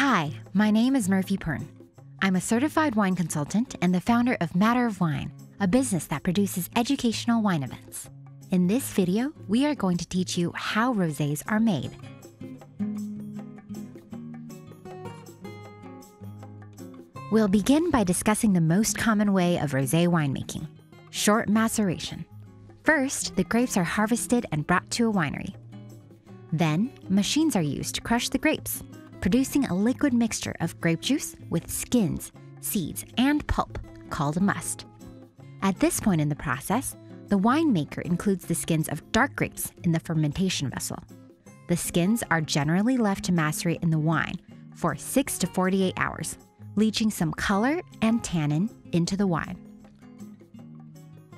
Hi, my name is Murphy Perng. I'm a certified wine consultant and the founder of Matter of Wine, a business that produces educational wine events. In this video, we are going to teach you how rosés are made. We'll begin by discussing the most common way of rosé winemaking short maceration. First, the grapes are harvested and brought to a winery. Then, machines are used to crush the grapes, producing a liquid mixture of grape juice with skins, seeds, and pulp called a must. At this point in the process, the winemaker includes the skins of dark grapes in the fermentation vessel. The skins are generally left to macerate in the wine for 6 to 48 hours, leaching some color and tannin into the wine.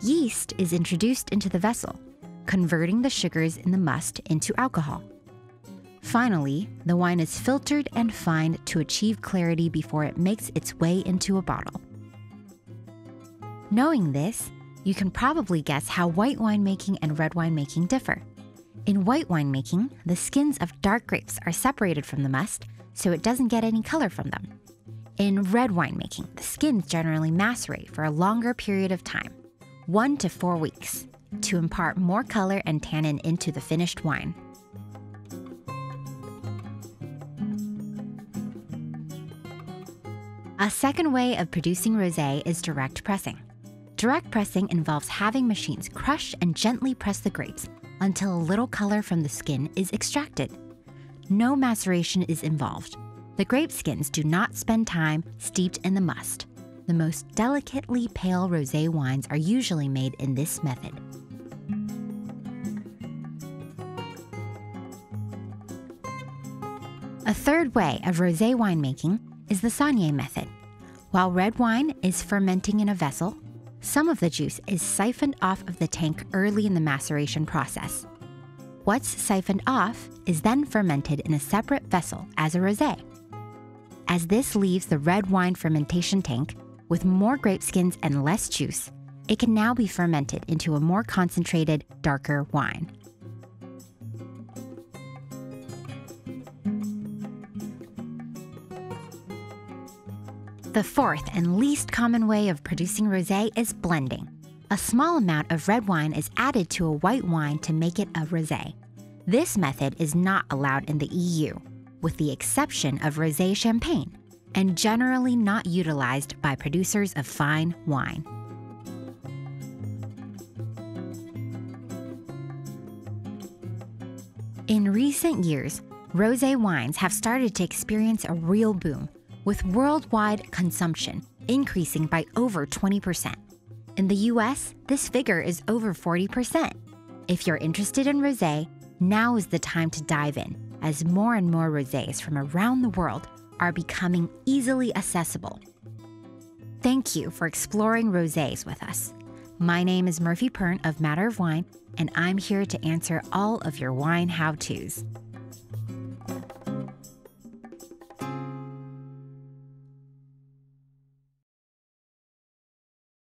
Yeast is introduced into the vessel, converting the sugars in the must into alcohol. Finally, the wine is filtered and fined to achieve clarity before it makes its way into a bottle. Knowing this, you can probably guess how white winemaking and red winemaking differ. In white winemaking, the skins of dark grapes are separated from the must so it doesn't get any color from them. In red winemaking, the skins generally macerate for a longer period of time, one to four weeks, to impart more color and tannin into the finished wine. A second way of producing rosé is direct pressing. Direct pressing involves having machines crush and gently press the grapes until a little color from the skin is extracted. No maceration is involved. The grape skins do not spend time steeped in the must. The most delicately pale rosé wines are usually made in this method. A third way of rosé winemaking is the Saignée method. While red wine is fermenting in a vessel, some of the juice is siphoned off of the tank early in the maceration process. What's siphoned off is then fermented in a separate vessel as a rosé. As this leaves the red wine fermentation tank with more grape skins and less juice, it can now be fermented into a more concentrated, darker wine. The fourth and least common way of producing rosé is blending. A small amount of red wine is added to a white wine to make it a rosé. This method is not allowed in the EU, with the exception of rosé champagne, and generally not utilized by producers of fine wine. In recent years, rosé wines have started to experience a real boom with worldwide consumption increasing by over 20%. In the US, this figure is over 40%. If you're interested in rosé, now is the time to dive in, as more and more rosés from around the world are becoming easily accessible. Thank you for exploring rosés with us. My name is Murphy Perng of Matter of Wine, and I'm here to answer all of your wine how to's.